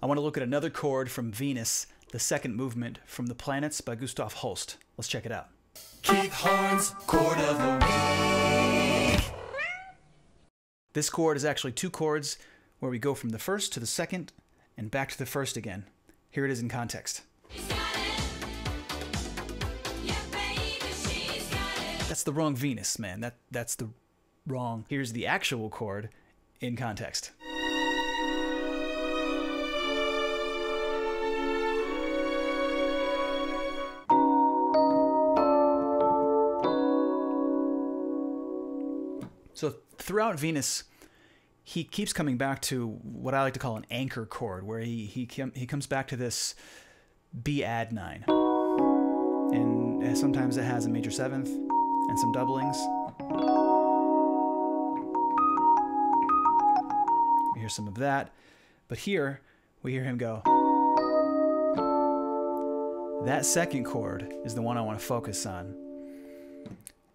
I want to look at another chord from Venus, the second movement from The Planets by Gustav Holst. Let's check it out. Keith Horn's chord of the week. This chord is actually two chords where we go from the first to the second and back to the first again. Here it is in context. That's the wrong Venus, man. That that's the wrong. Here's the actual chord in context. Throughout Venus, he keeps coming back to what I like to call an anchor chord, where he he he comes back to this B add nine, and eh, sometimes it has a major seventh and some doublings. We hear some of that, but here we hear him go. That second chord is the one I want to focus on.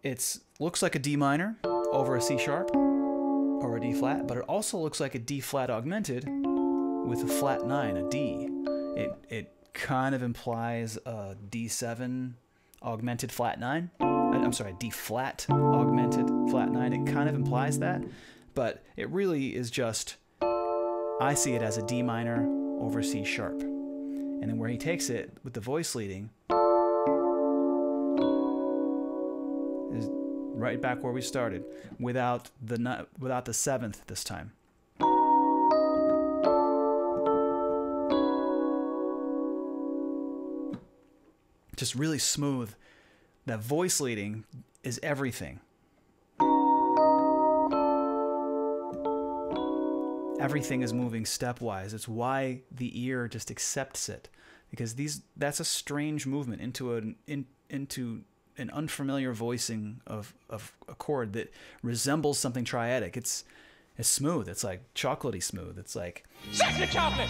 It looks like a D minor over a C sharp or a D flat, but it also looks like a D flat augmented with a flat 9, a D. It, it kind of implies a D7 augmented flat 9. Uh, I'm sorry, D flat augmented flat 9. It kind of implies that, but it really is just, I see it as a D minor over C sharp. And then where he takes it with the voice leading right back where we started, without the without the seventh this time. Just really smooth. That voice leading is everything. Everything is moving stepwise. It's why the ear just accepts it because these that's a strange movement into an in, into an unfamiliar voicing of, of a chord that resembles something triadic. It's it's smooth. It's like chocolatey smooth. It's like Sexy chocolate.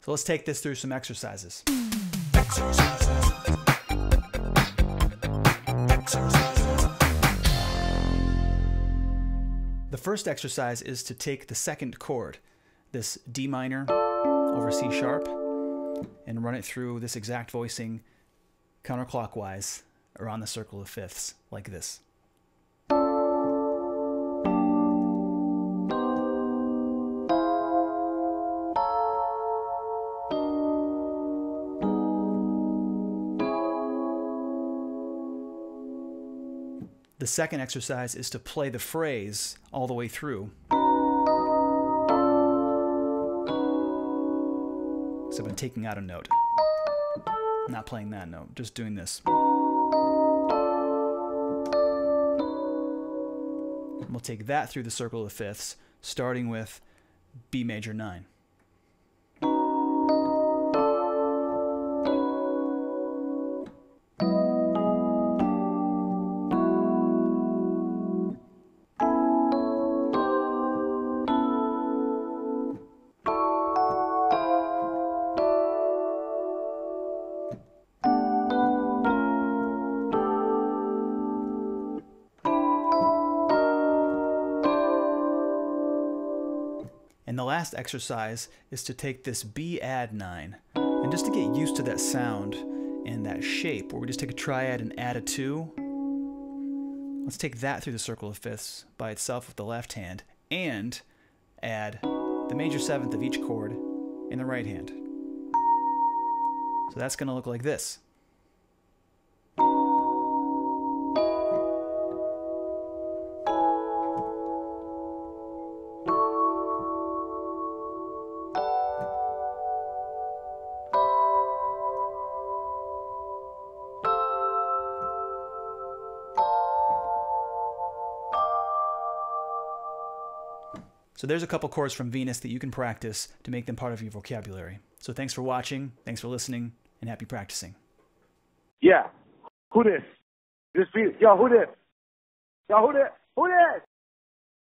So let's take this through some exercises. The first exercise is to take the second chord, this D minor over C sharp, and run it through this exact voicing counterclockwise around the circle of fifths, like this. The second exercise is to play the phrase all the way through. Except I'm taking out a note. Not playing that note, just doing this. we'll take that through the circle of fifths, starting with B major 9. And the last exercise is to take this B add 9 and just to get used to that sound and that shape where we just take a triad and add a 2. Let's take that through the circle of fifths by itself with the left hand and add the major seventh of each chord in the right hand. So that's going to look like this. So there's a couple chords from Venus that you can practice to make them part of your vocabulary. So thanks for watching, thanks for listening, and happy practicing. Yeah. Who this? This be yo, who this? Yo, who this? Who this?